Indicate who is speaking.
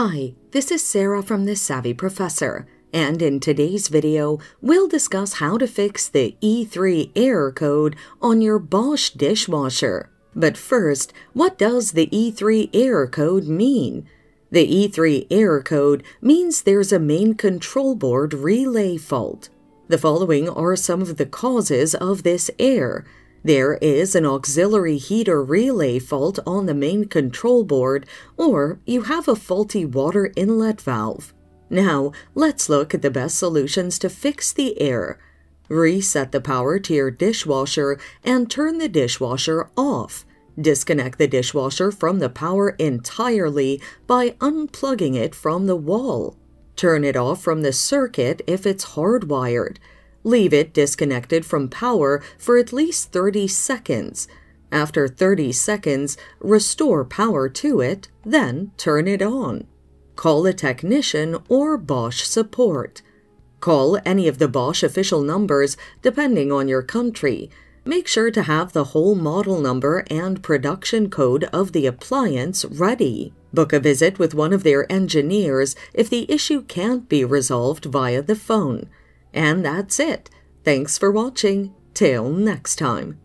Speaker 1: Hi, this is Sarah from The Savvy Professor, and in today's video, we'll discuss how to fix the E3 error code on your Bosch dishwasher. But first, what does the E3 error code mean? The E3 error code means there's a main control board relay fault. The following are some of the causes of this error. There is an auxiliary heater relay fault on the main control board, or you have a faulty water inlet valve. Now, let's look at the best solutions to fix the error. Reset the power to your dishwasher and turn the dishwasher off. Disconnect the dishwasher from the power entirely by unplugging it from the wall. Turn it off from the circuit if it's hardwired. Leave it disconnected from power for at least 30 seconds. After 30 seconds, restore power to it, then turn it on. Call a technician or Bosch support. Call any of the Bosch official numbers depending on your country. Make sure to have the whole model number and production code of the appliance ready. Book a visit with one of their engineers if the issue can't be resolved via the phone. And that's it. Thanks for watching. Till next time.